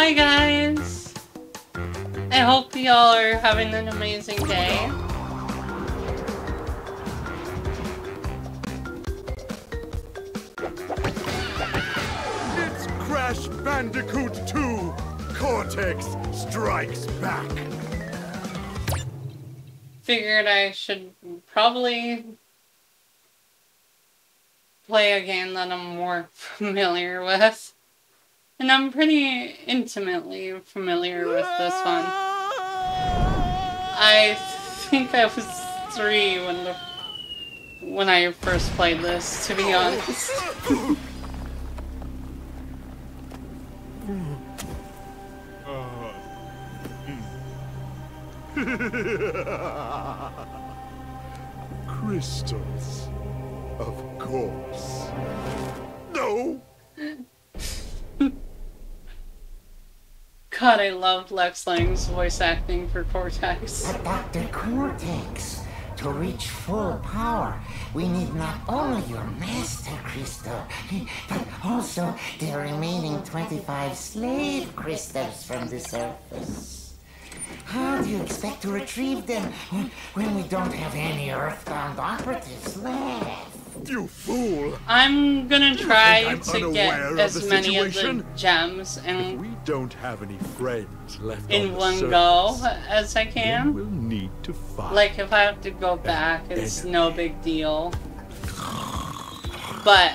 Hi guys! I hope y'all are having an amazing day. It's Crash Bandicoot 2! Cortex strikes back! Figured I should probably play a game that I'm more familiar with. And I'm pretty intimately familiar with this one. I think I was three when the when I first played this, to be honest. Crystals. Of course. God, I love Lex Lang's voice acting for Cortex. But Dr. Cortex, to reach full power, we need not only your master crystal, but also the remaining 25 slave crystals from the surface. How do you expect to retrieve them when we don't have any earthbound operatives left? You fool! I'm gonna try I'm to get as the many of the gems and We don't have any friends left in on the one surface. go as I can. We'll need to fight. Like if I have to go back, it's no big deal. But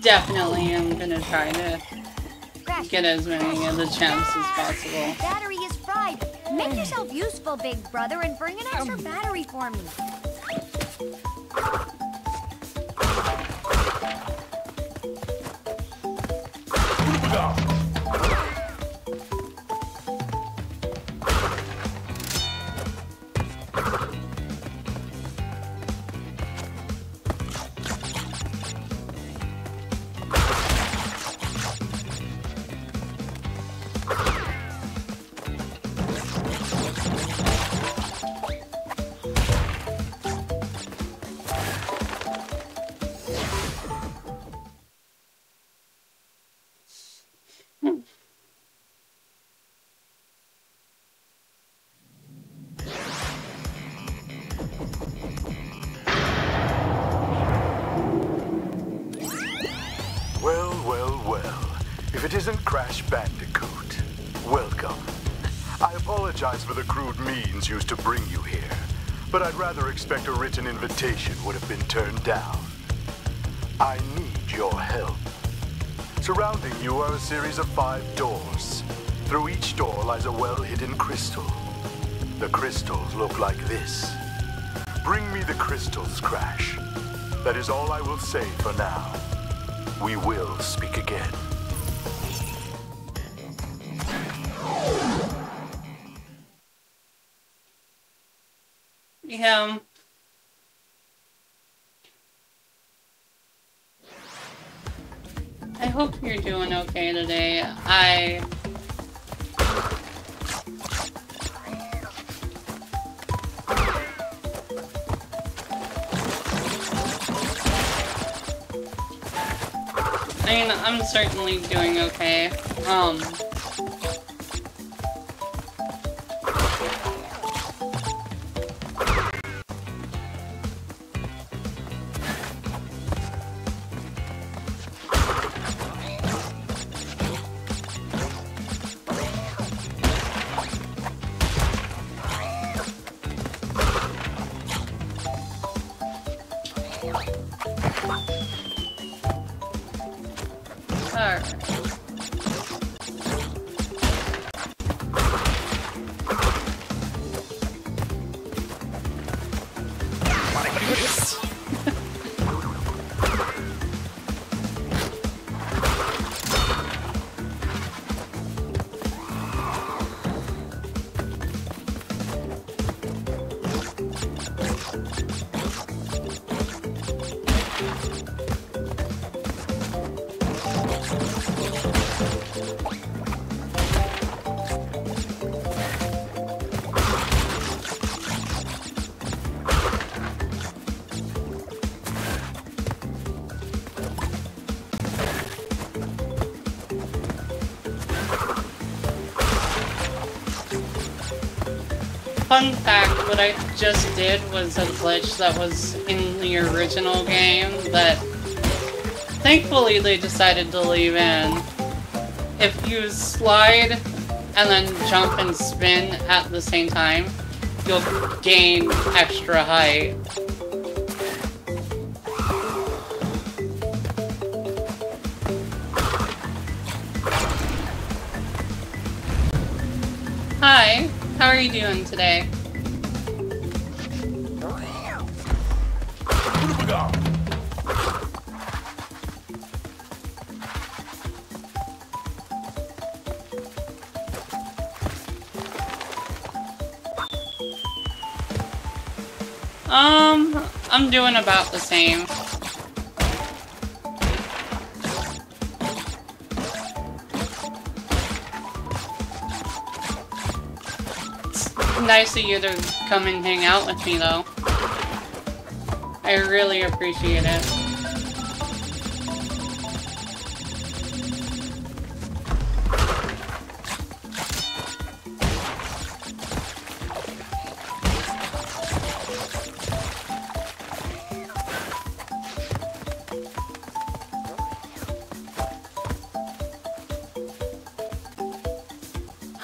definitely I'm gonna try to get as many of the gems as possible. battery is fried. Make yourself useful, big brother, and bring an extra battery for me. Well, used to bring you here, but I'd rather expect a written invitation would have been turned down. I need your help. Surrounding you are a series of five doors. Through each door lies a well-hidden crystal. The crystals look like this. Bring me the crystals, Crash. That is all I will say for now. We will speak again. Yeah. I hope you're doing okay today. I I mean, I'm certainly doing okay. Um, just did was a glitch that was in the original game that thankfully they decided to leave in. If you slide and then jump and spin at the same time, you'll gain extra height. Hi, how are you doing today? About the same. It's nice of you to come and hang out with me, though. I really appreciate it.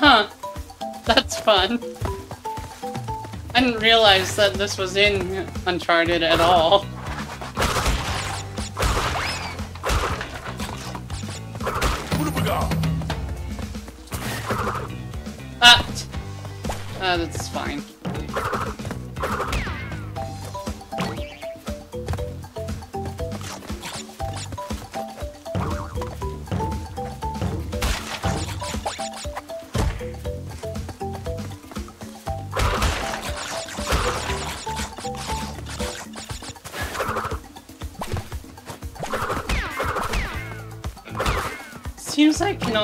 Huh. That's fun. I didn't realize that this was in Uncharted at all. Ah! Uh, that's fine.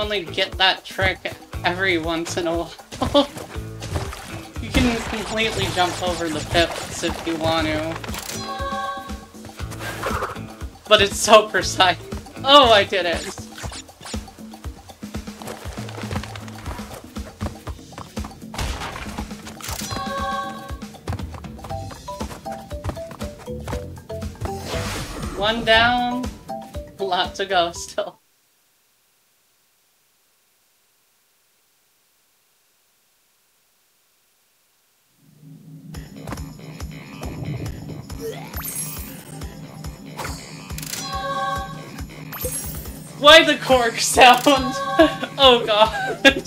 Only get that trick every once in a while. you can completely jump over the pips if you want to. But it's so precise. Oh, I did it. One down, lot to go still. Why the cork sound? oh god.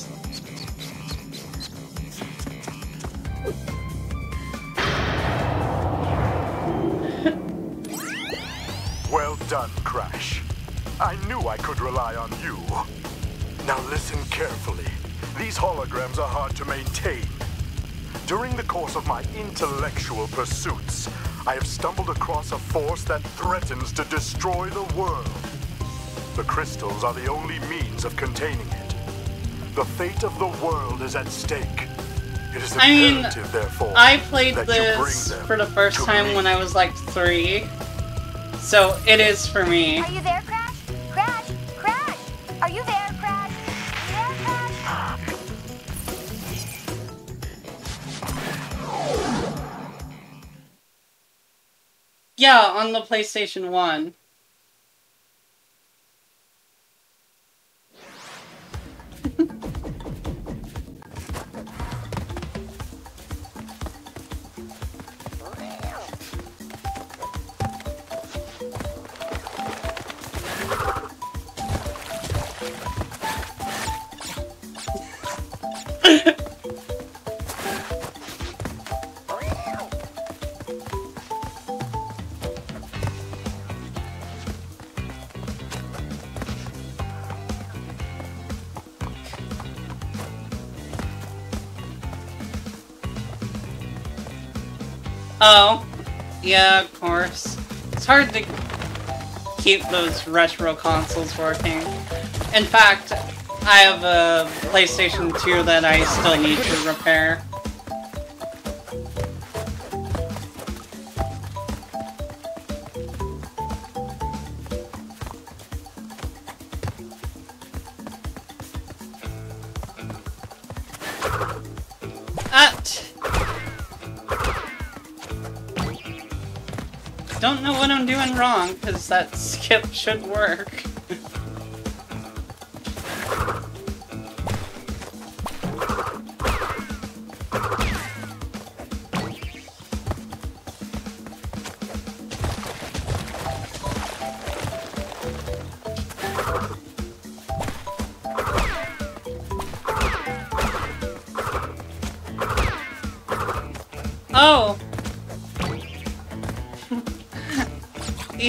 Well done, Crash. I knew I could rely on you. Now listen carefully. These holograms are hard to maintain. During the course of my intellectual pursuits, I have stumbled across a force that threatens to destroy the world. The crystals are the only means of containing it. The fate of the world is at stake. It is I mean, imperative, therefore, I played that you bring this for the first time me. when I was like three. So it is for me. Are you there, Crash? Crash! Crash! Are you there, Crash? There, Crash? Yeah, on the PlayStation 1. Oh, yeah, of course. It's hard to keep those retro consoles working. In fact, I have a PlayStation 2 that I still need to repair. Because that skip should work.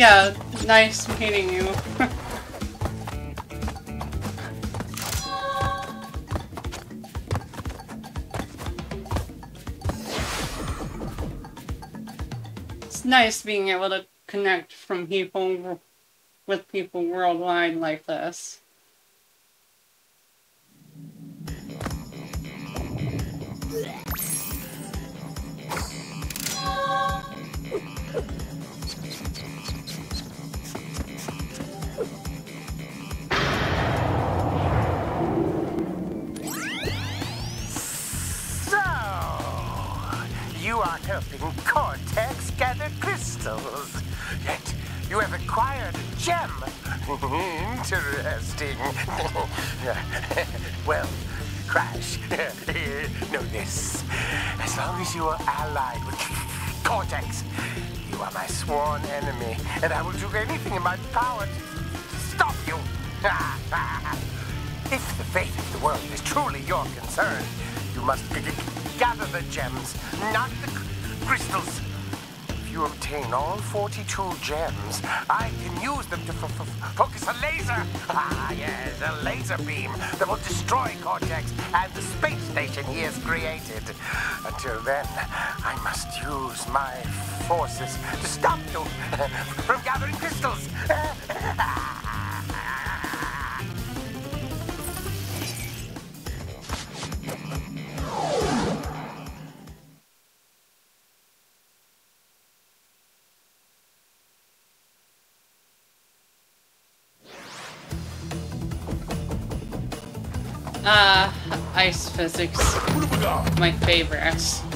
Yeah, nice meeting you. it's nice being able to connect from people with people worldwide like this. Forces to stop you from gathering crystals. Uh, ice physics. My favorite.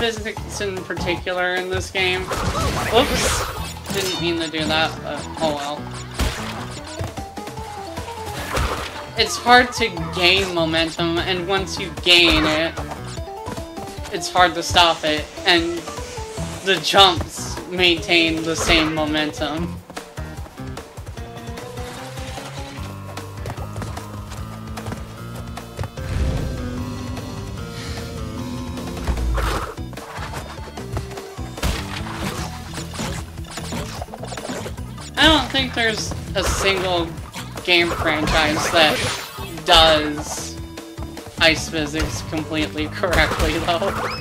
Physics in particular in this game. Oops! Didn't mean to do that, but oh well. It's hard to gain momentum, and once you gain it, it's hard to stop it, and the jumps maintain the same momentum. A single game franchise that does ice physics completely correctly, though.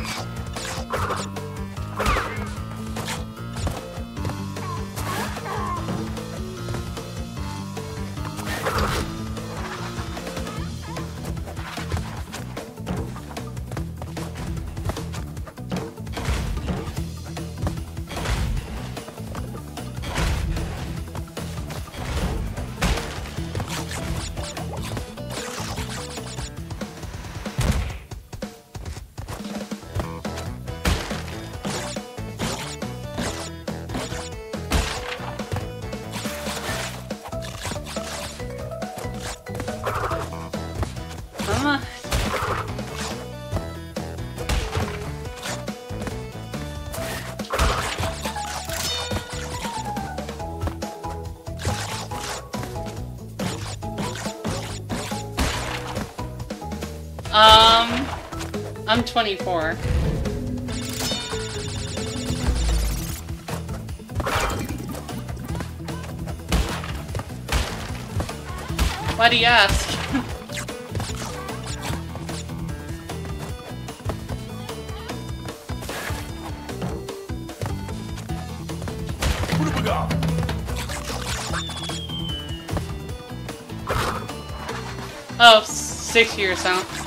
24. Why do you ask? oh, six years, huh?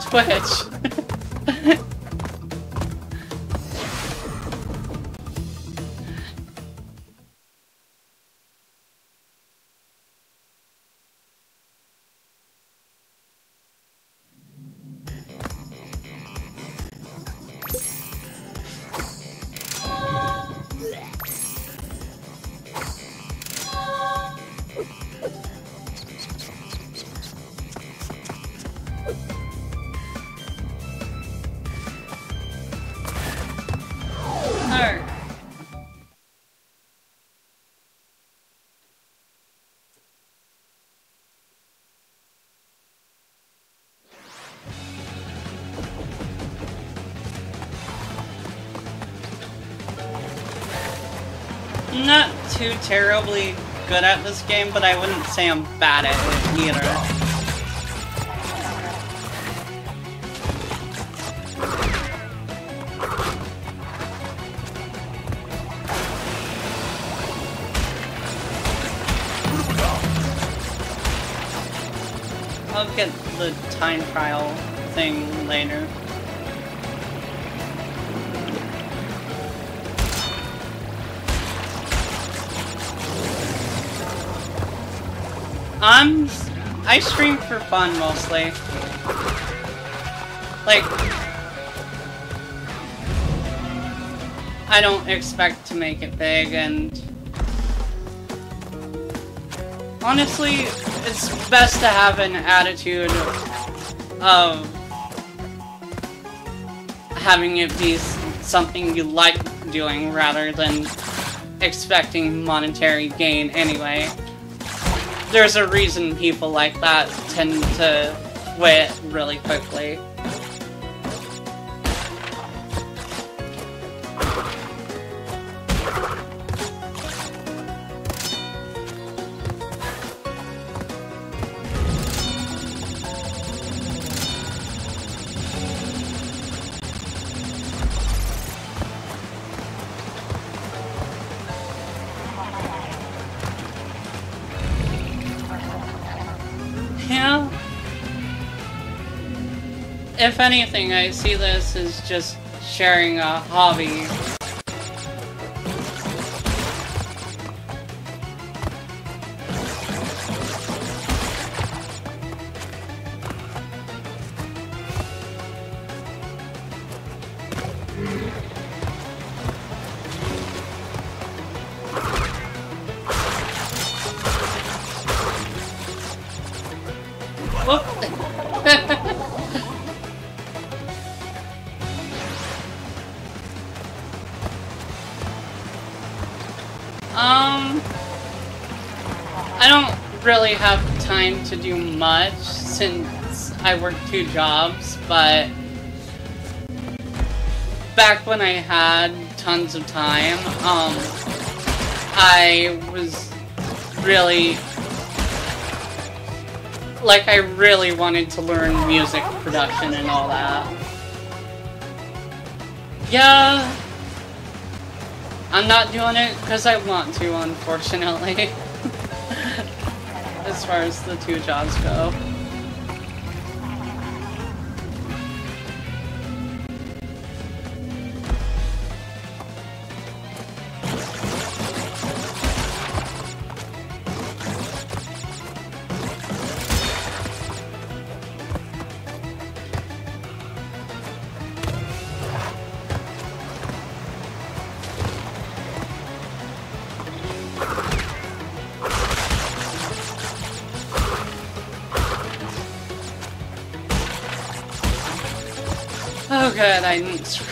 Twitch. Too terribly good at this game, but I wouldn't say I'm bad at it either. I'll get the time trial thing later. I'm... I stream for fun, mostly. Like... I don't expect to make it big, and... Honestly, it's best to have an attitude of having it be something you like doing rather than expecting monetary gain anyway. There's a reason people like that tend to quit really quickly. If anything, I see this as just sharing a hobby. I work two jobs, but back when I had tons of time, um, I was really like I really wanted to learn music production and all that. Yeah, I'm not doing it because I want to, unfortunately. as far as the two jobs go.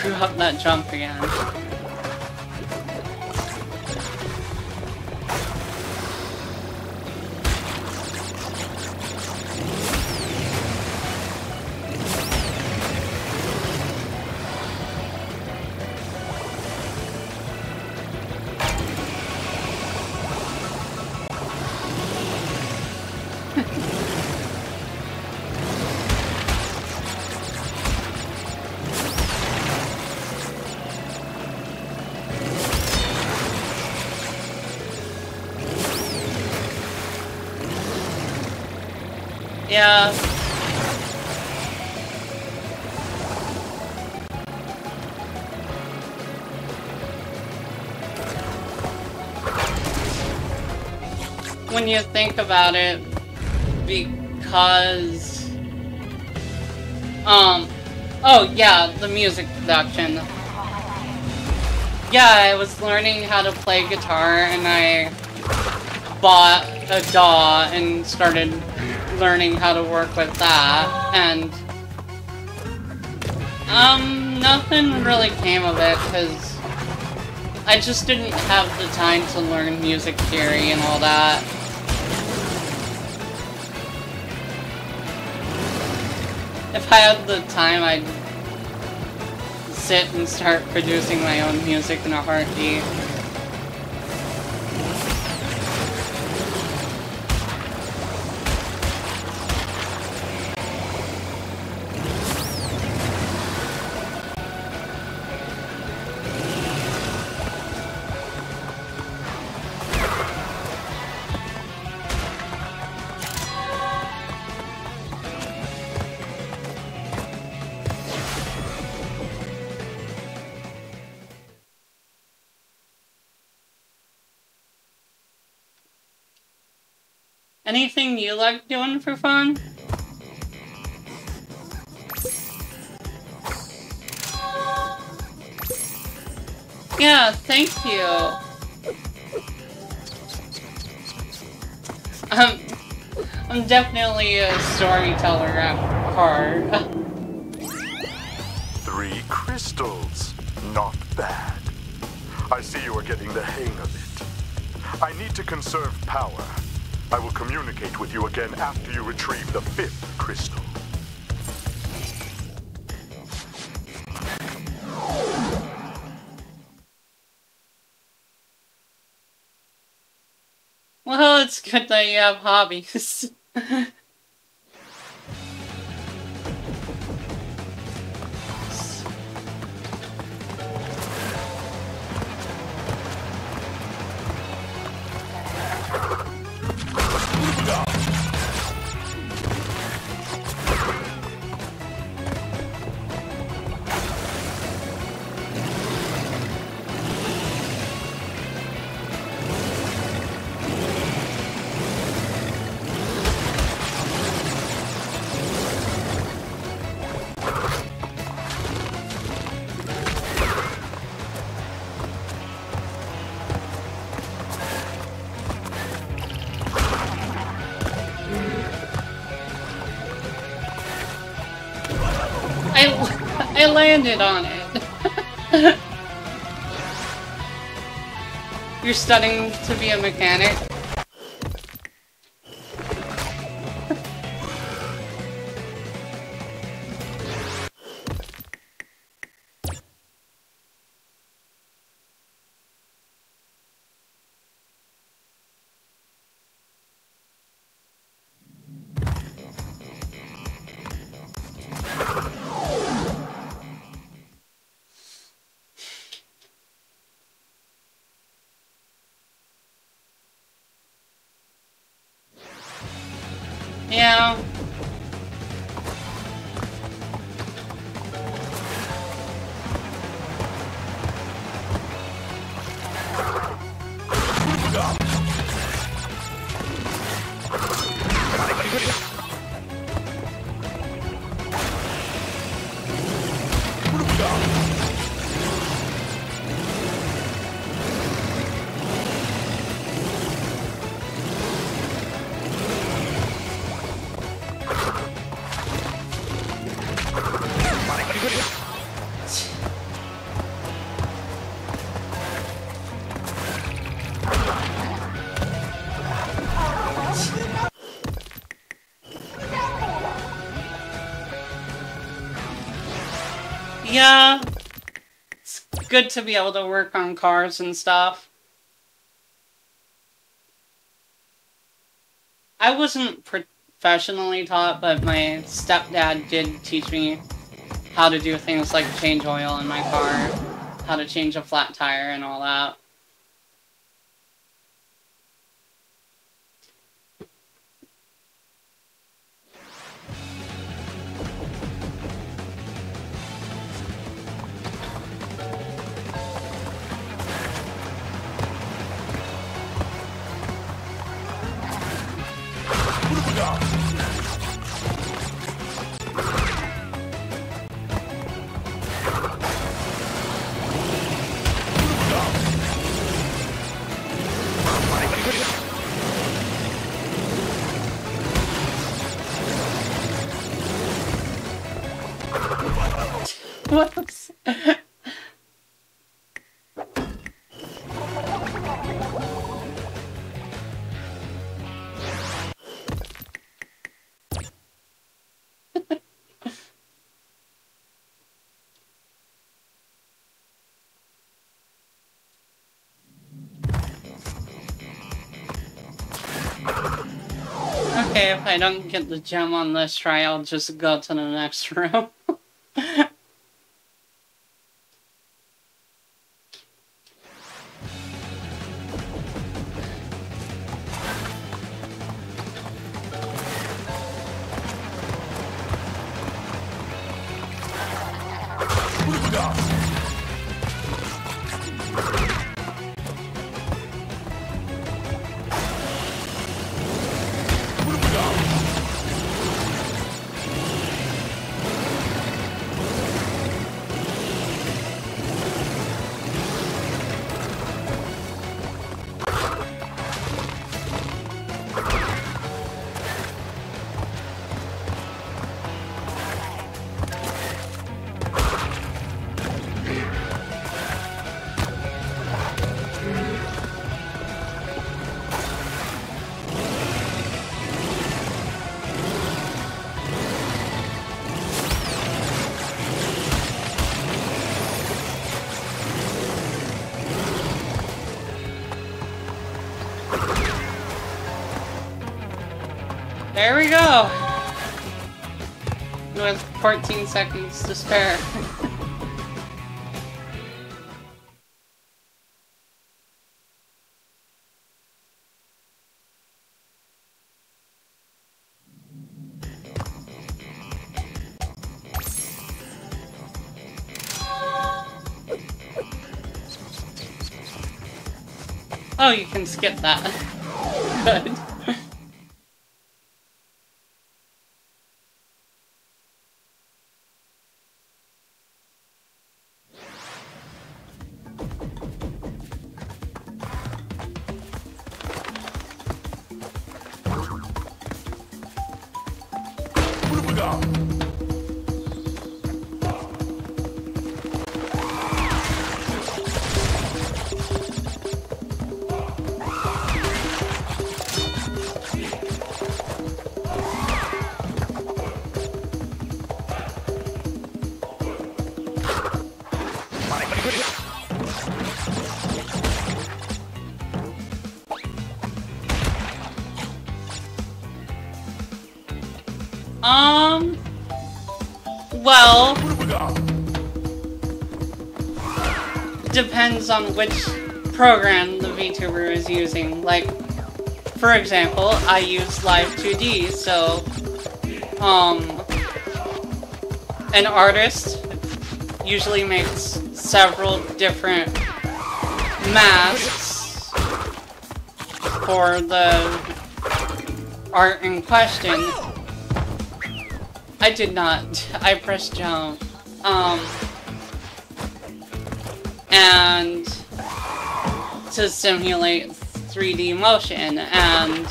Screw up that jump again. Yeah. When you think about it, because... Um... Oh, yeah, the music production. Yeah, I was learning how to play guitar, and I bought a DAW and started learning how to work with that, and um, nothing really came of it, because I just didn't have the time to learn music theory and all that. If I had the time, I'd sit and start producing my own music in a heartbeat. Anything you like doing for fun? Yeah, thank you. Um, I'm definitely a storyteller at heart. Three crystals. Not bad. I see you are getting the hang of it. I need to conserve power. I will communicate with you again after you retrieve the fifth crystal. Well, it's good that you have hobbies. landed on it. You're studying to be a mechanic? Good to be able to work on cars and stuff. I wasn't professionally taught, but my stepdad did teach me how to do things like change oil in my car, how to change a flat tire and all that. Whoops. If I don't get the gem on this try, I'll just go to the next room. 14 seconds to spare. Oh, you can skip that. Good. Depends on which program the VTuber is using. Like, for example, I use Live 2D, so um, an artist usually makes several different masks for the art in question. I did not. I pressed jump. Um, and to simulate 3D motion and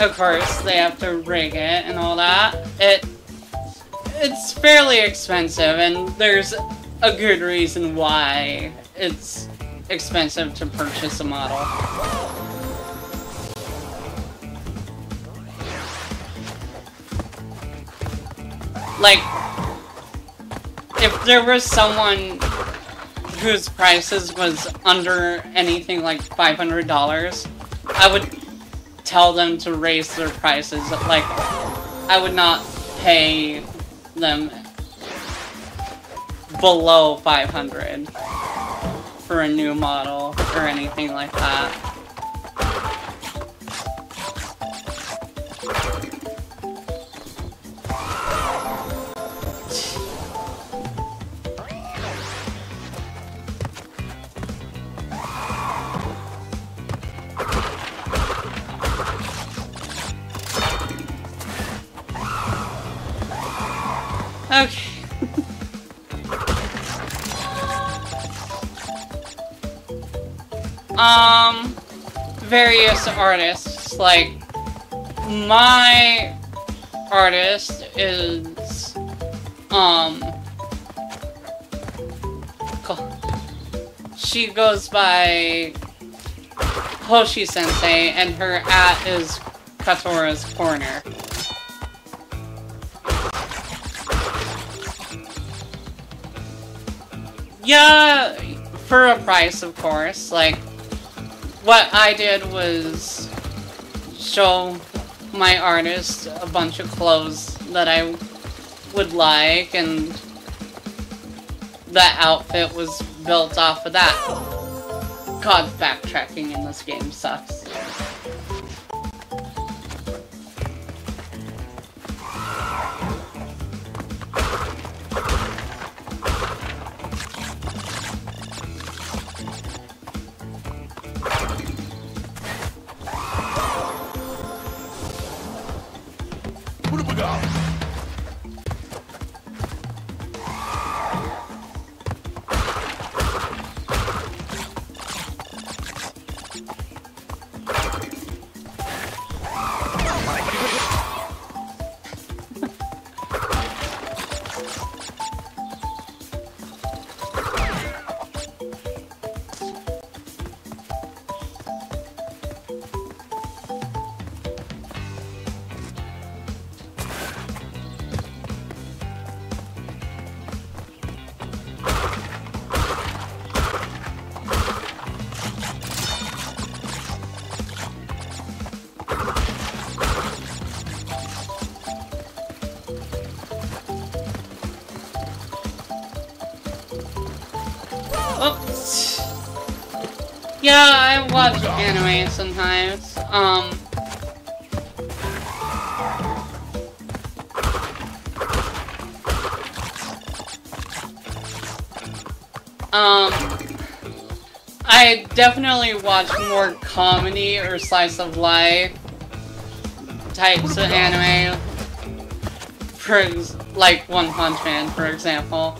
of course they have to rig it and all that. It it's fairly expensive and there's a good reason why it's expensive to purchase a model. Like, if there was someone whose prices was under anything like $500, I would tell them to raise their prices. Like, I would not pay them below 500 for a new model or anything like that. Okay. um, various artists, like, my artist is, um, she goes by Hoshi Sensei, and her at is Katora's Corner. Yeah, for a price, of course. Like, what I did was show my artist a bunch of clothes that I would like, and that outfit was built off of that. God, backtracking in this game sucks. Anime sometimes. Um. Um. I definitely watch more comedy or slice of life types of anime. For like One Punch Man, for example.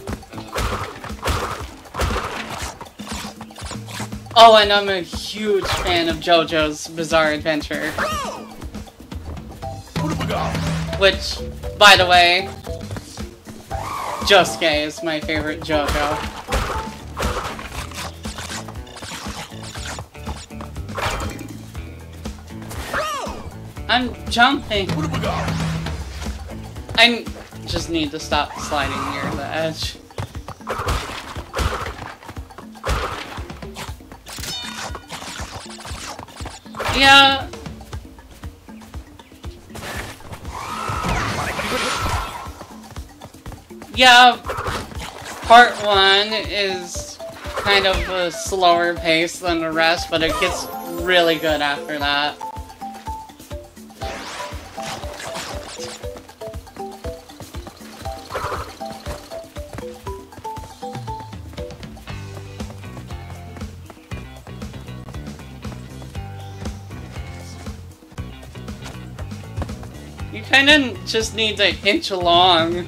Oh, and I'm a huge fan of JoJo's Bizarre Adventure. Which, by the way, Josuke is my favorite JoJo. I'm jumping. I just need to stop sliding near the edge. Yeah. Yeah, part one is kind of a slower pace than the rest, but it gets really good after that. You kind of just need to inch along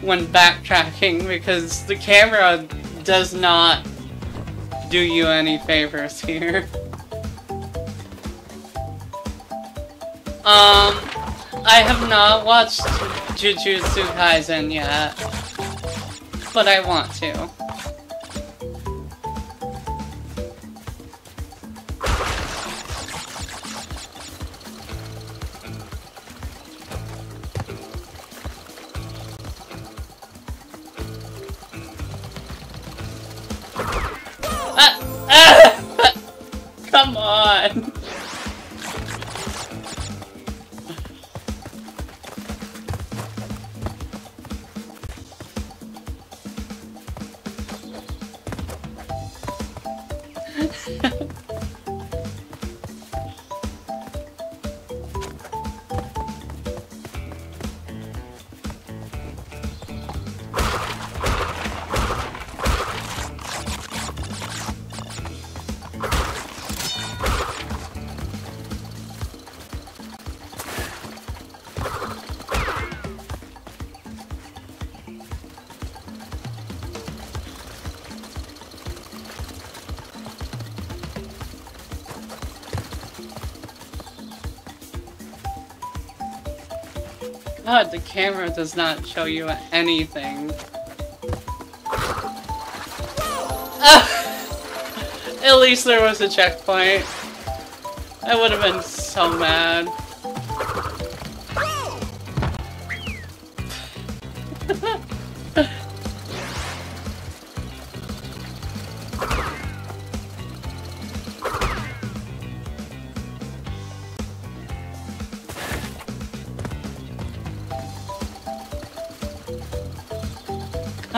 when backtracking because the camera does not do you any favors here. Um, I have not watched Jujutsu Kaisen yet, but I want to. God, the camera does not show you anything. At least there was a checkpoint. I would have been so mad.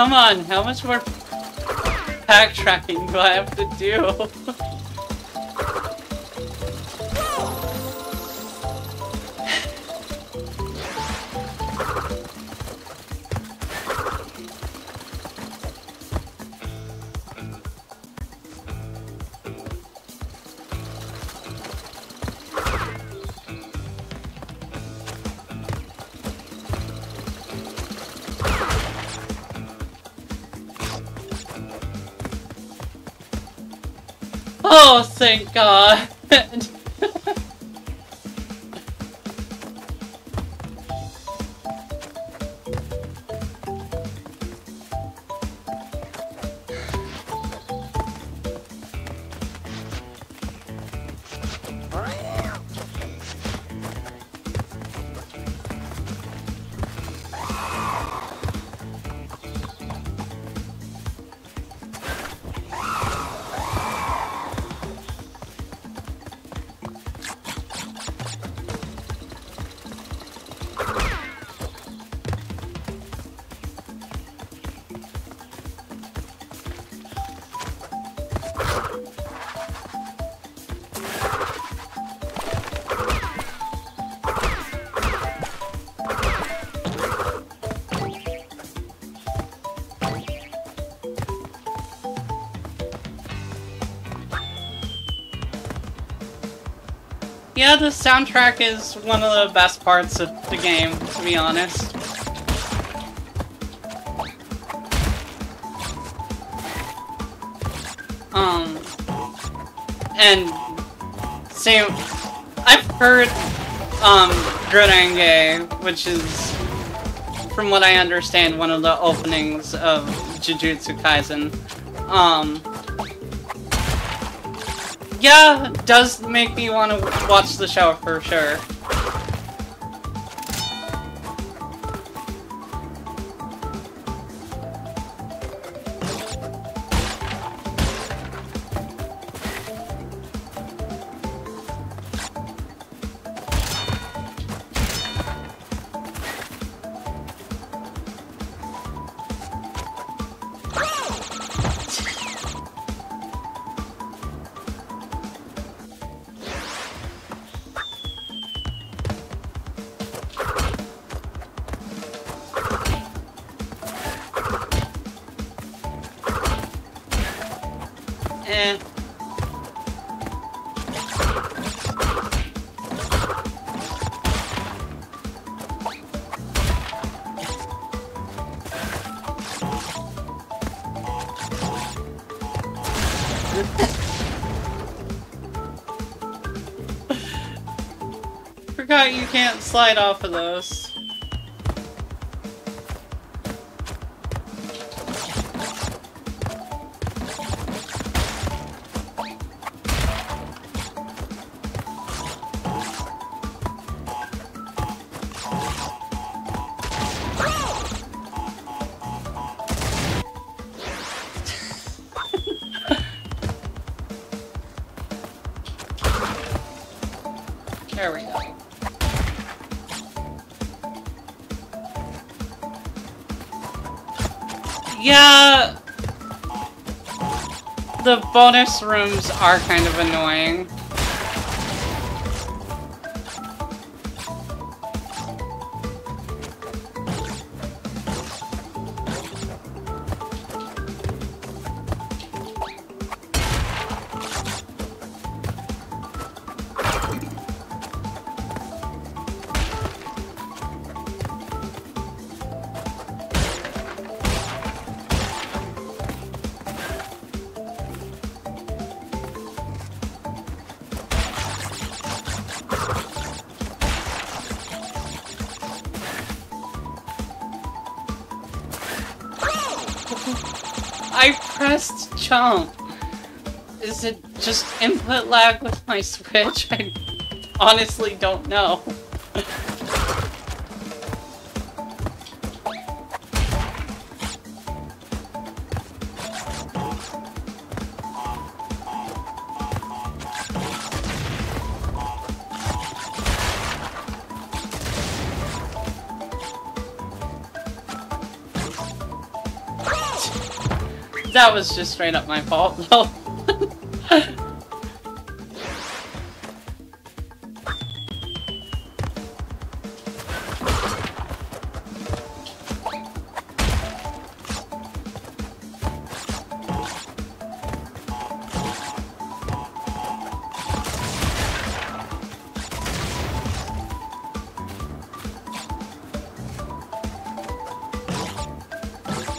Come on, how much more backtracking do I have to do? Thank God. Yeah, the soundtrack is one of the best parts of the game, to be honest. Um, and same, I've heard, um, Gurrange, which is, from what I understand, one of the openings of Jujutsu Kaisen. Um, yeah, does make me want to watch the show for sure. Slide off of those. Yeah. The bonus rooms are kind of annoying. Is it just input lag with my Switch? I honestly don't know. Was just straight up my fault, though.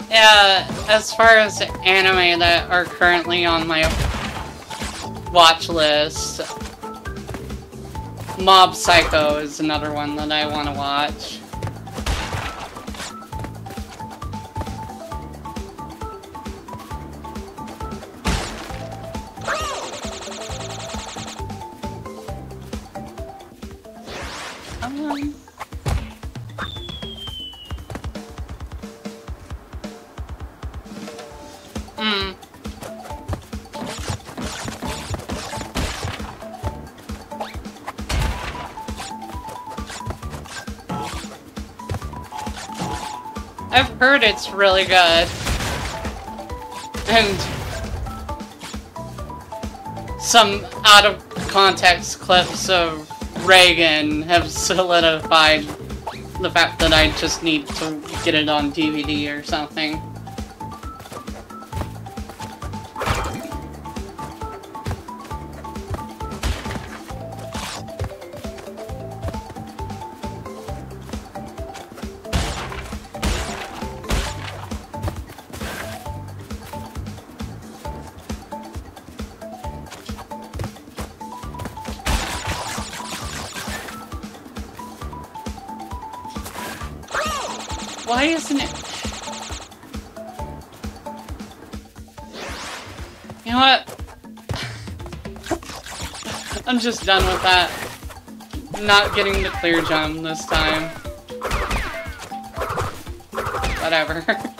Yeah, as far as anime that are currently on my watch list, Mob Psycho is another one that I want to watch. Heard it's really good. And some out of context clips of Reigen have solidified the fact that I just need to get it on DVD or something. Why isn't it? You know what? I'm just done with that. Not getting the clear gem this time. Whatever.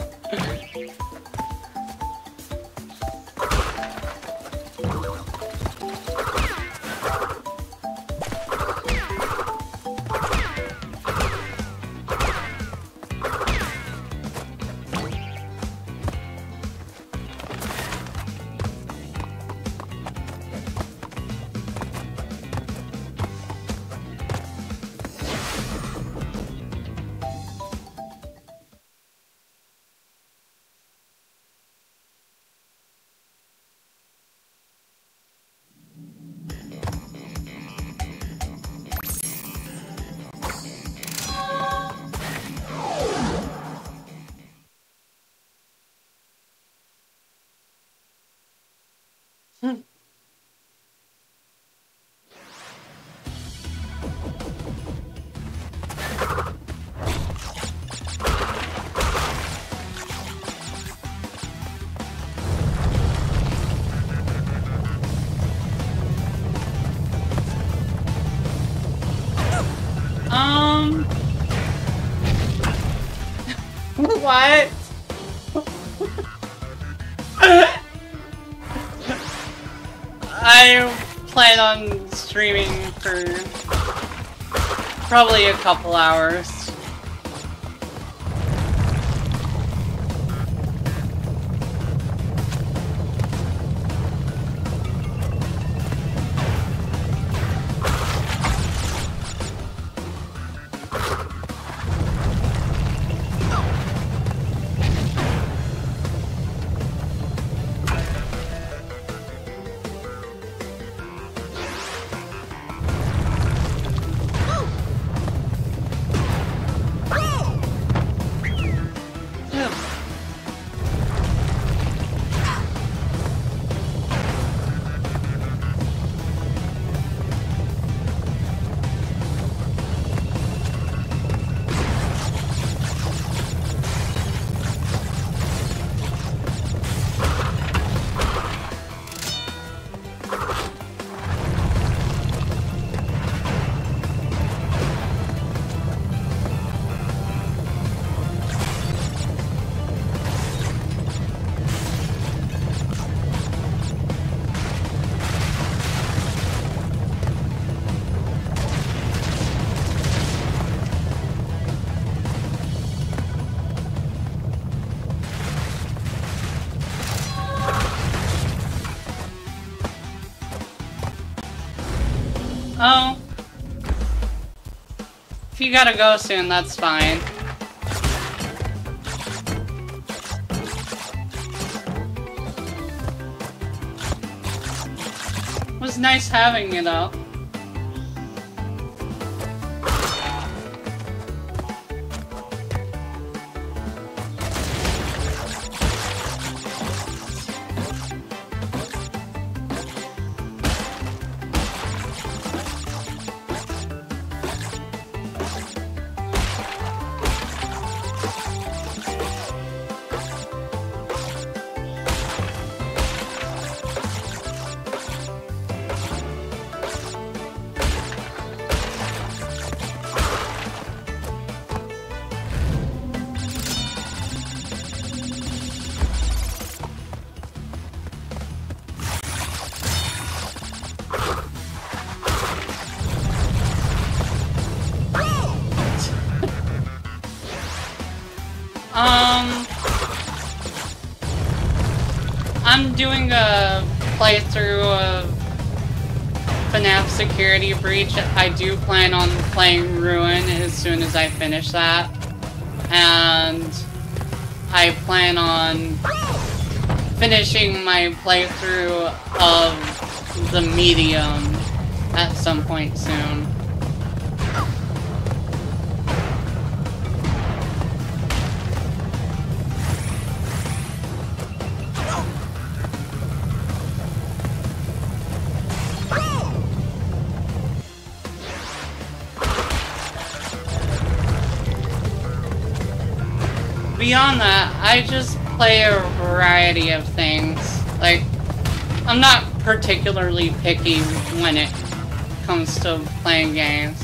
plan on streaming for probably a couple hours. You gotta go soon, that's fine. It was nice having you though. Security Breach. I do plan on playing Ruin as soon as I finish that. And I plan on finishing my playthrough of The Medium at some point soon. I just play a variety of things. Like, I'm not particularly picky when it comes to playing games.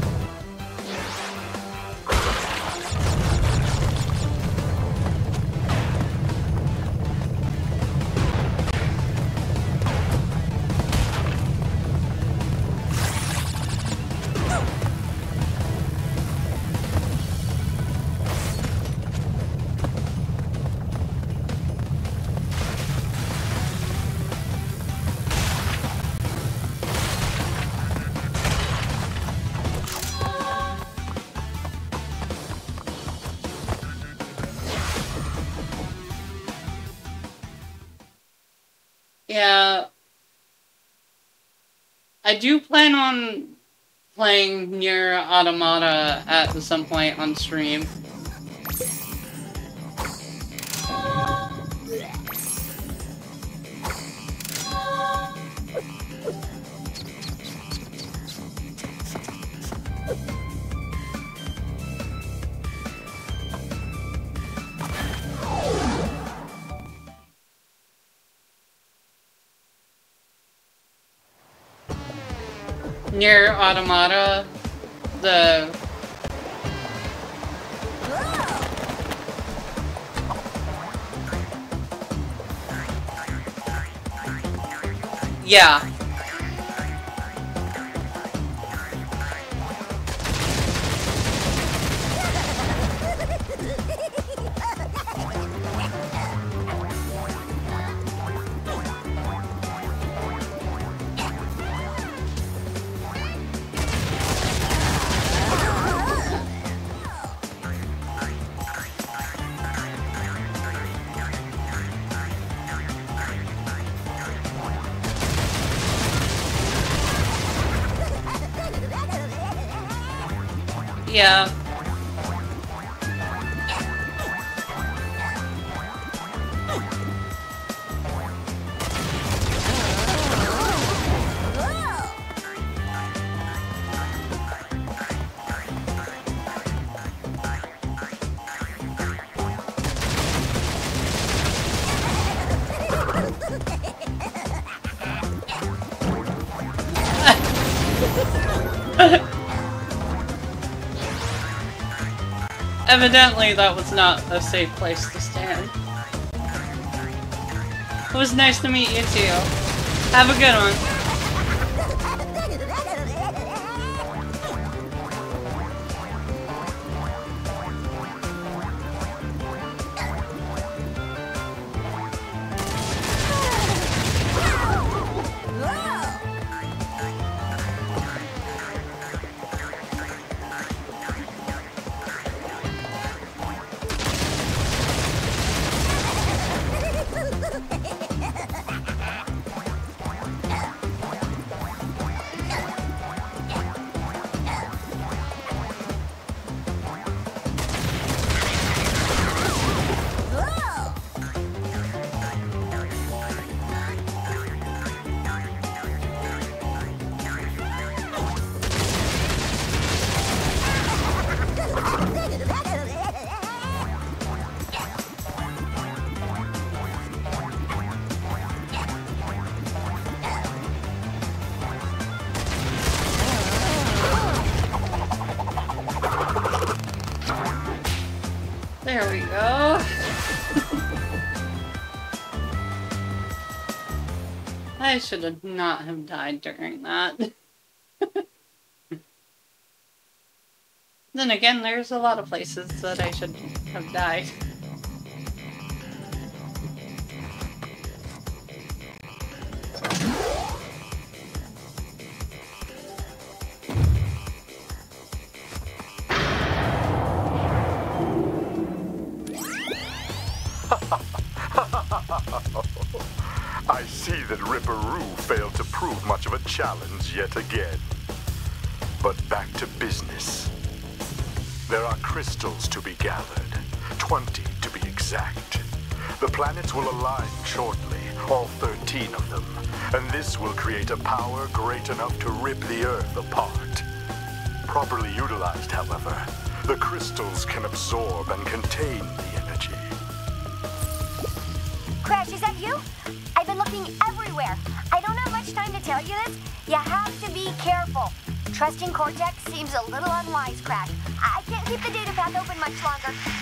I do plan on playing Nier Automata at some point on stream. Automata, the yeah. Yeah. Evidently, that was not a safe place to stand. It was nice to meet you too. Have a good one. Should have not have died during that. then again, there's a lot of places that I should have died. Challenge yet again. But back to business. There are crystals to be gathered, 20 to be exact. The planets will align shortly, all 13 of them, and this will create a power great enough to rip the Earth apart. Properly utilized, however, the crystals can absorb and contain Cortex seems a little unwise, Crash. I can't keep the data path open much longer.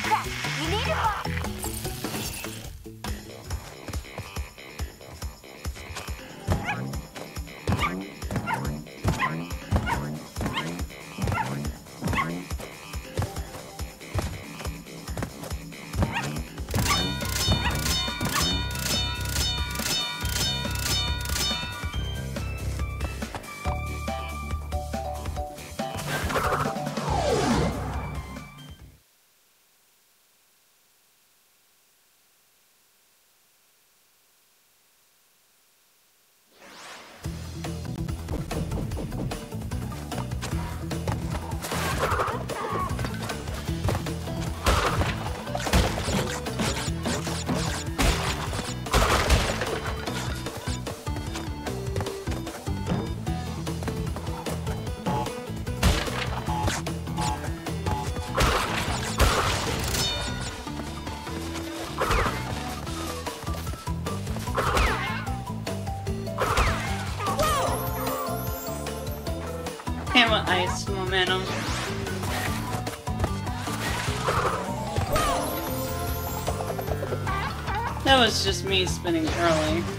Was just me spinning early.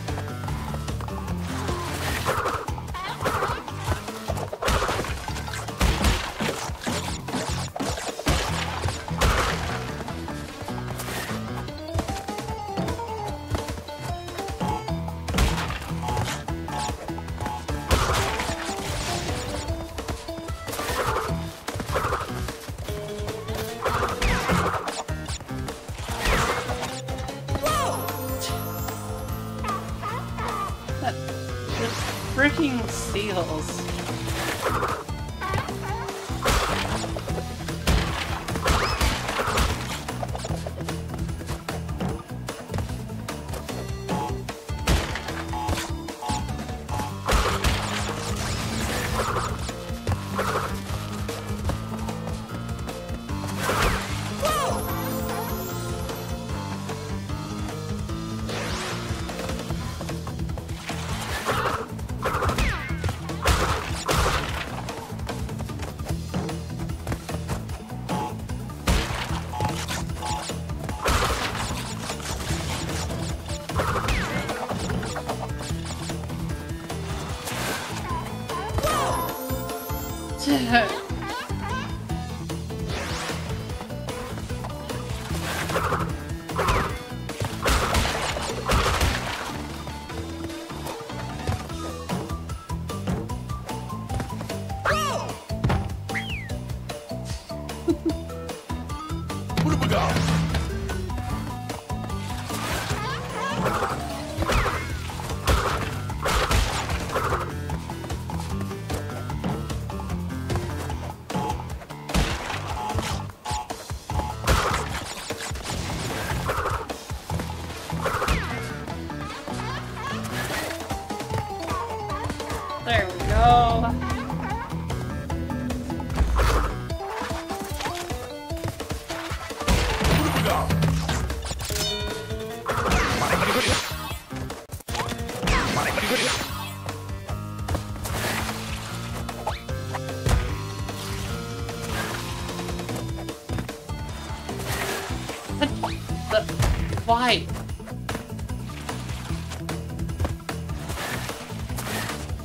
Why?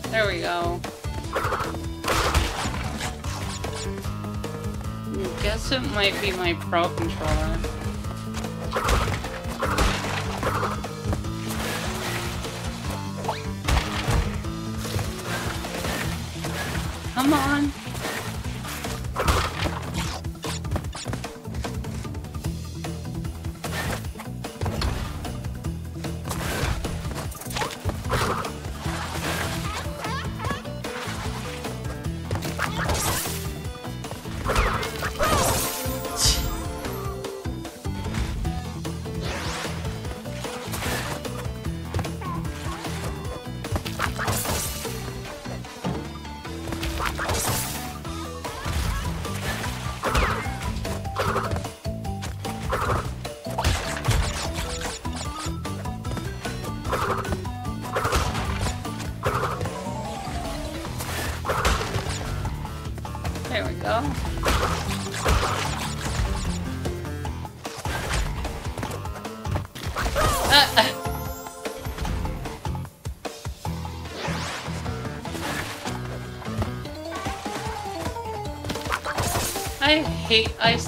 There we go. I Guess it might be my Pro Controller.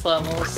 vamos.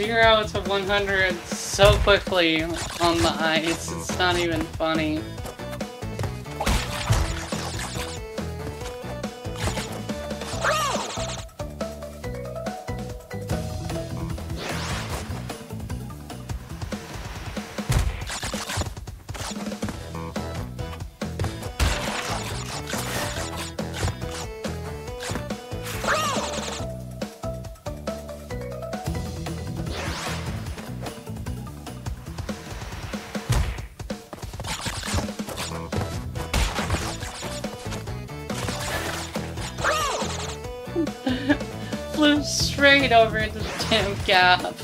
0 to 100 so quickly on the ice, it's not even funny. Straight over the damn gap.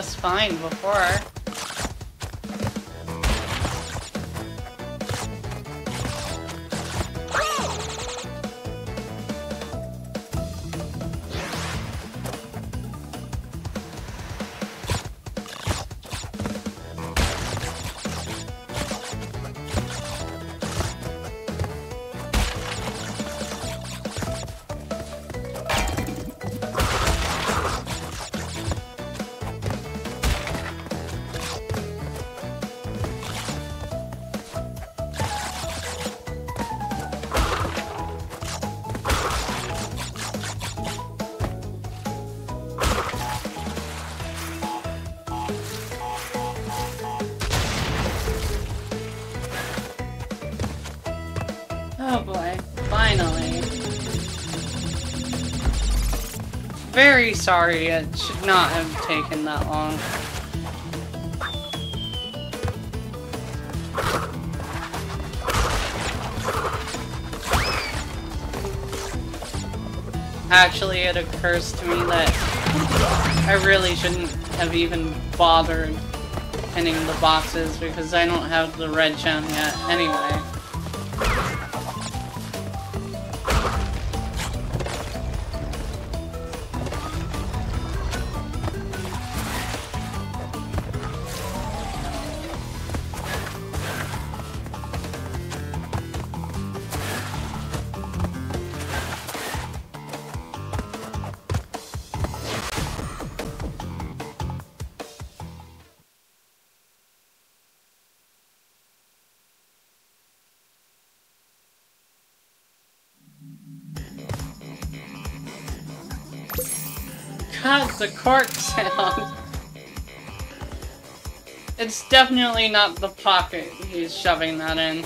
Just fine before. Very sorry, it should not have taken that long. Actually, it occurs to me that I really shouldn't have even bothered pinning the boxes because I don't have the red gem yet anyway. The cork sound. It's definitely not the pocket he's shoving that in.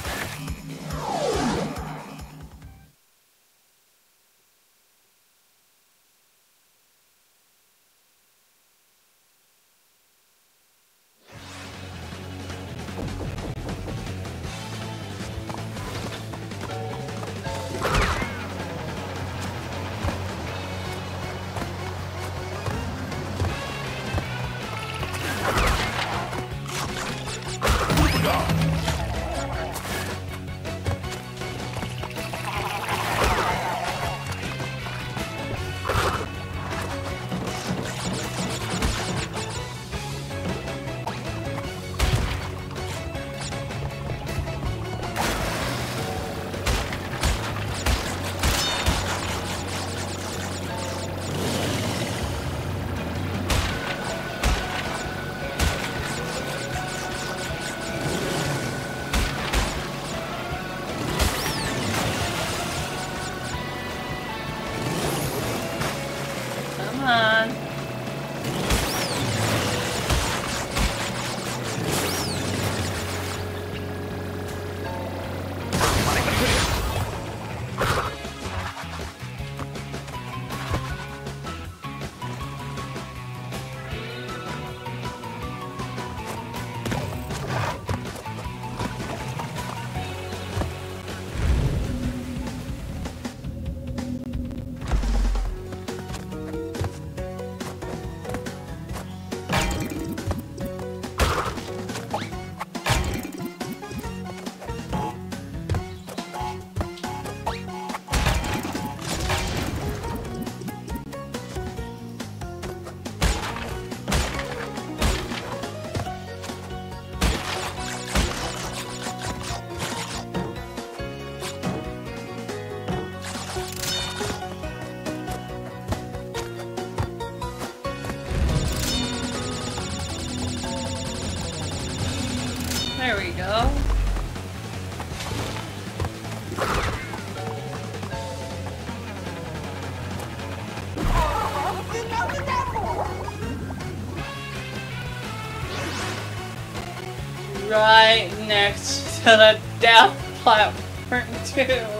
Next to the death platform too.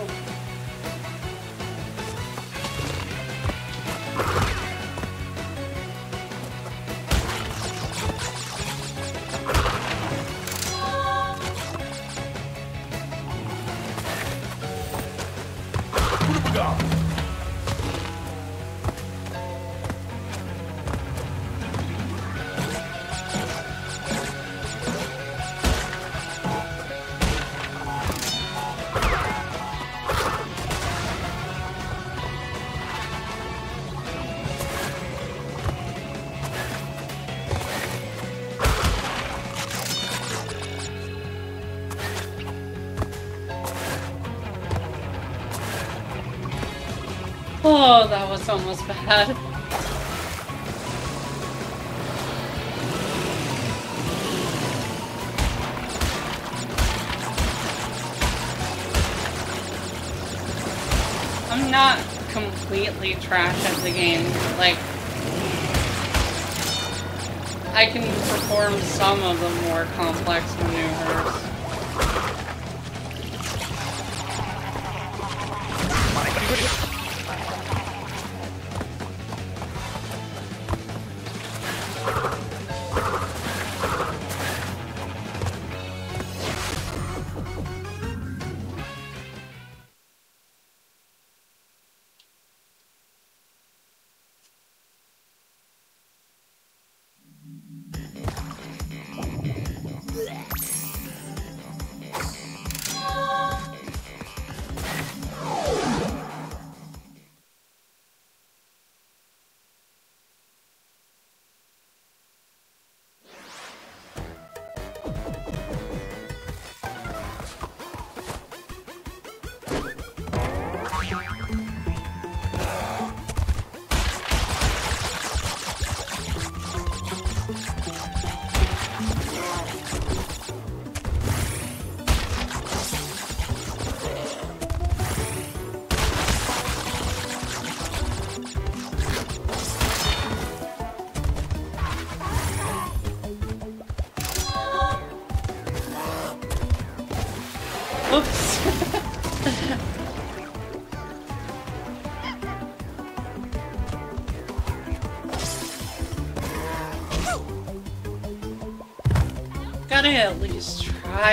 Almost bad. I'm not completely trash at the game. Like, I can perform some of the more complex maneuvers.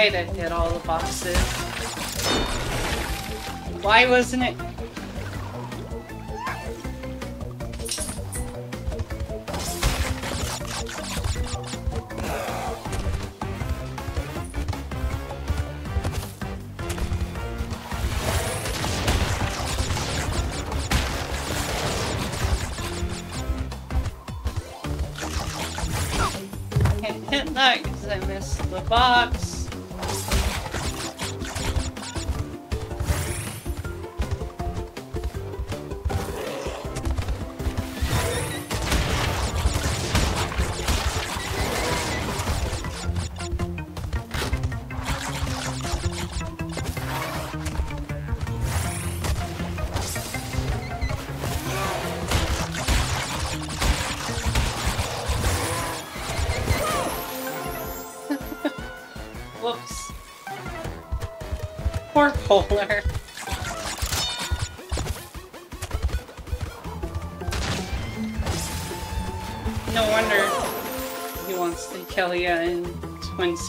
Try to hit all the boxes. Why wasn't it?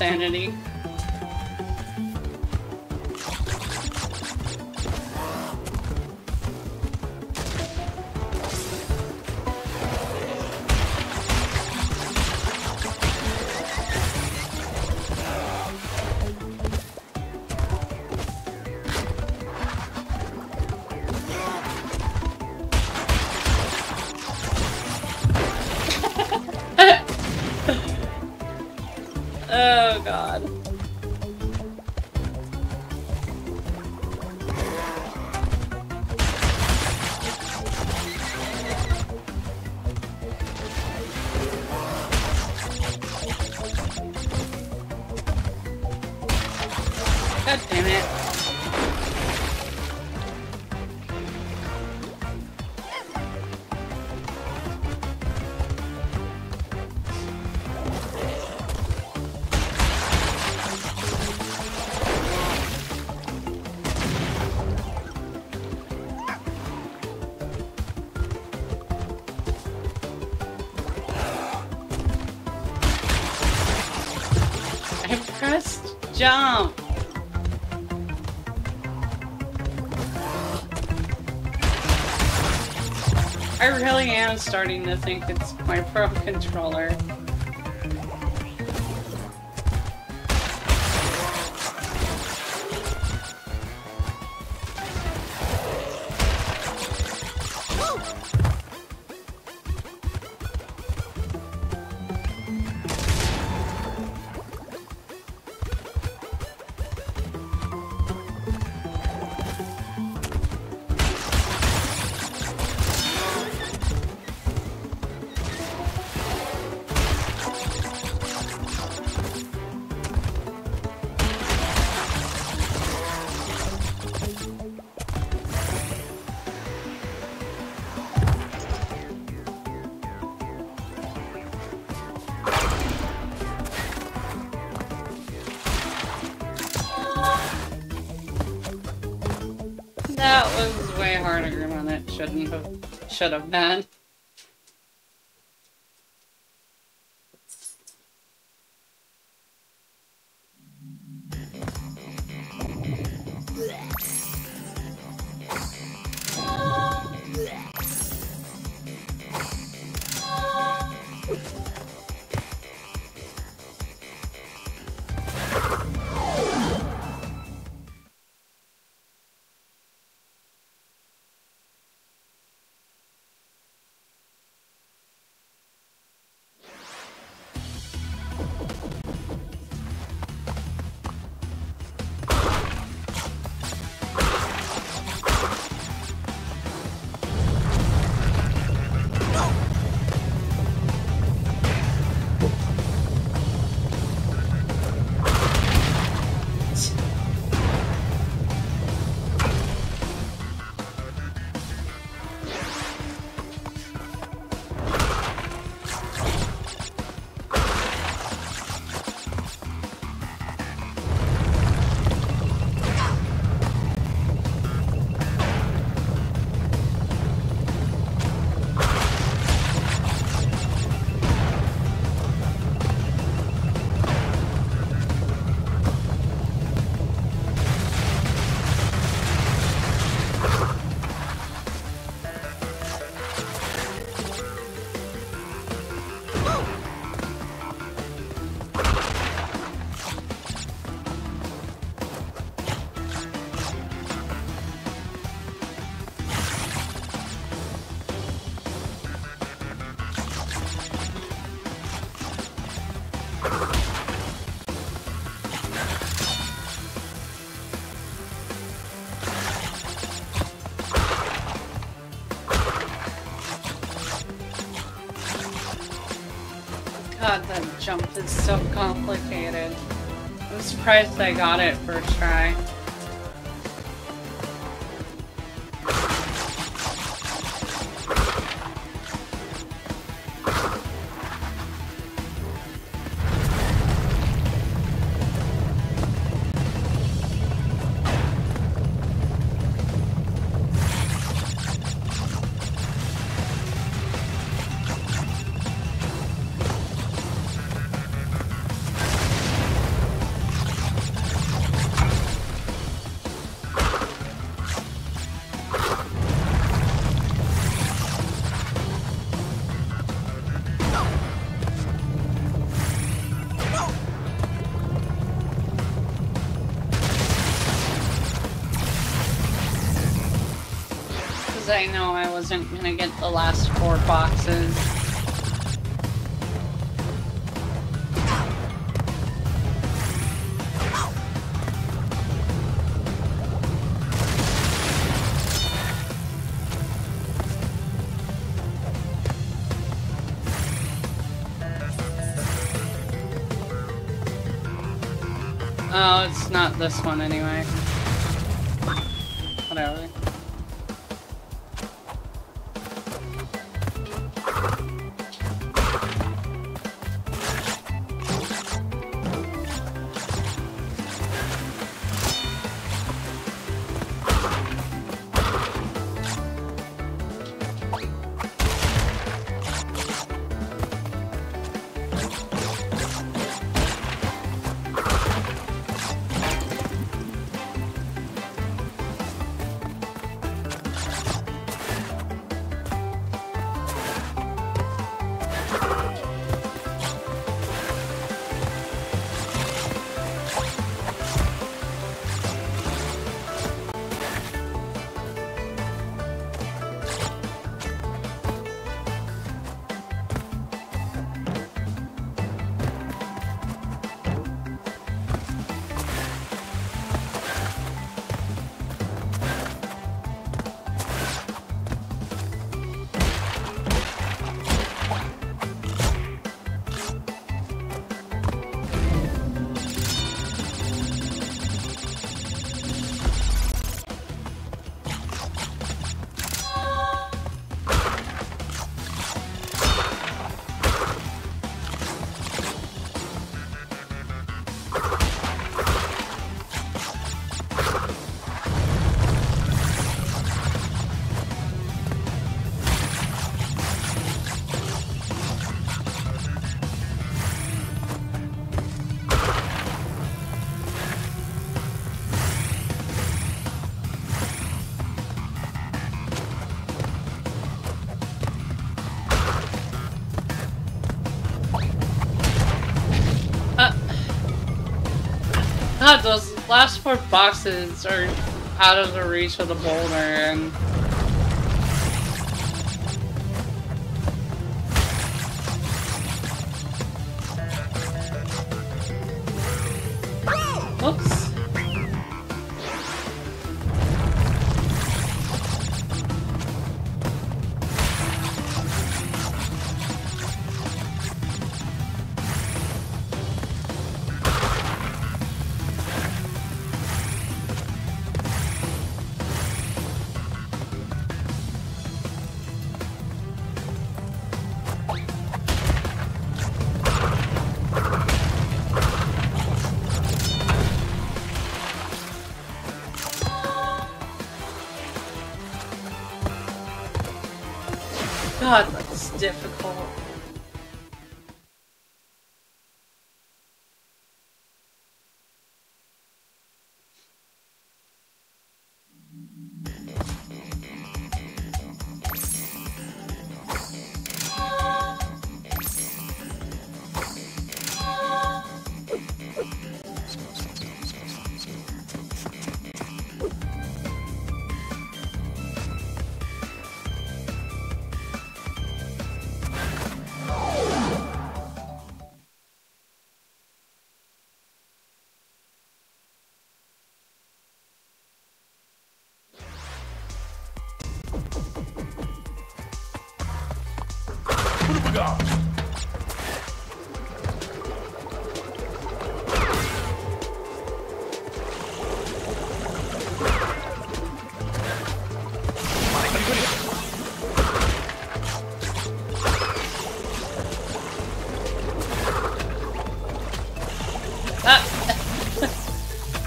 Twin jump. I really am starting to think it's my Pro Controller. Should have been. Jump is so complicated. I'm surprised I got it first try. Gonna get the last four boxes. Oh, it's not this one anyway. Last four boxes are out of the reach of the boulder and...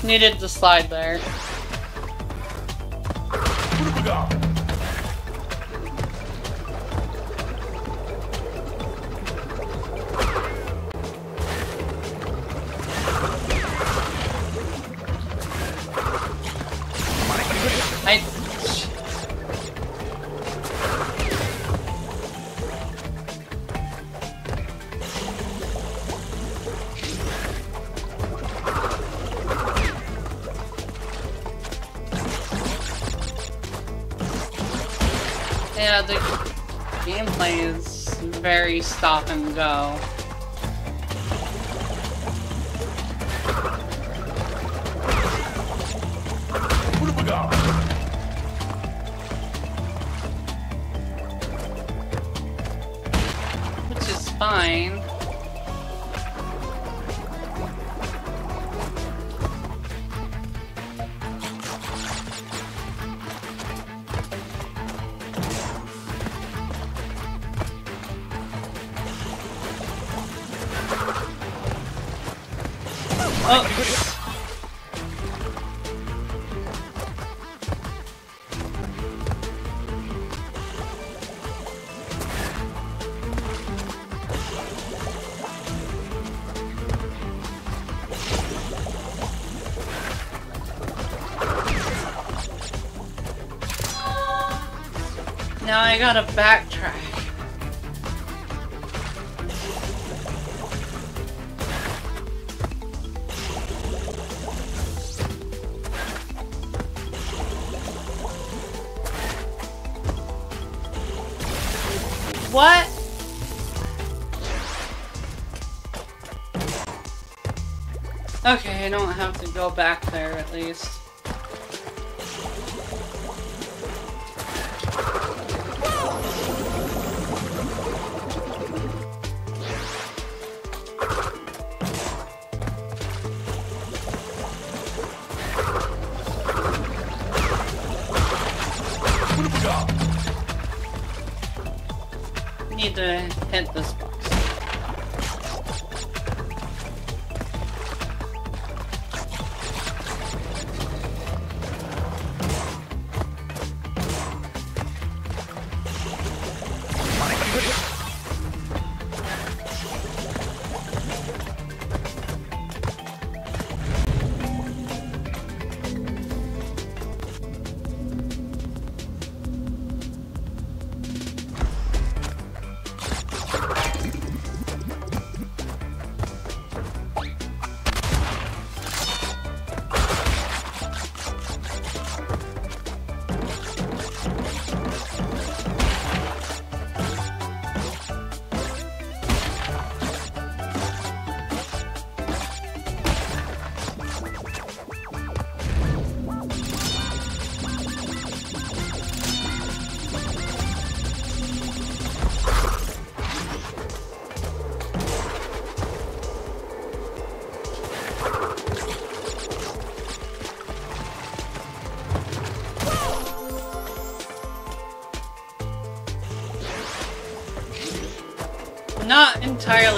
Needed to slide there. Stop and go. Gotta backtrack. What? Okay, I don't have to go back there at least.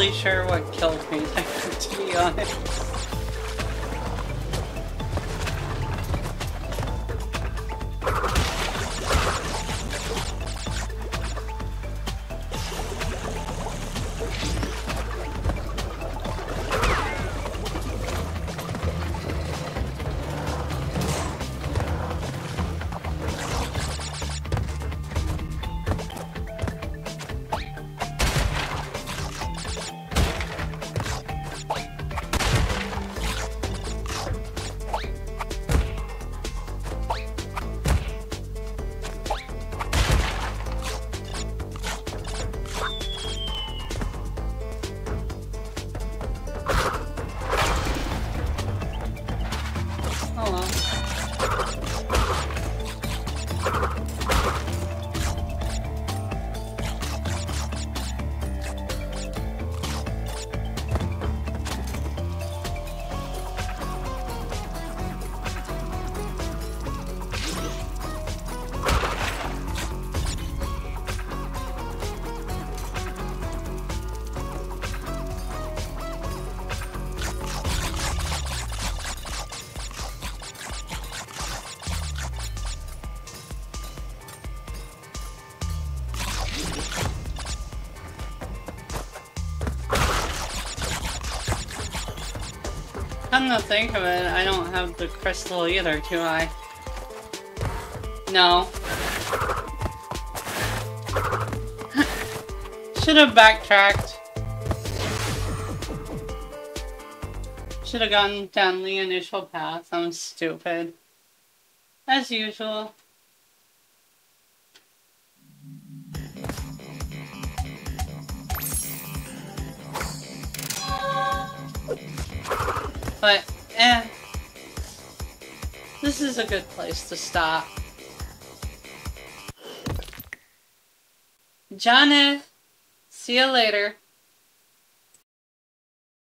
Entirely sure what killed me to be honest. Come to think of it, I don't have the crystal either, do I? No. Should have backtracked. Should have gone down the initial path. I'm stupid. As usual. Is to stop. Johnny, see you later.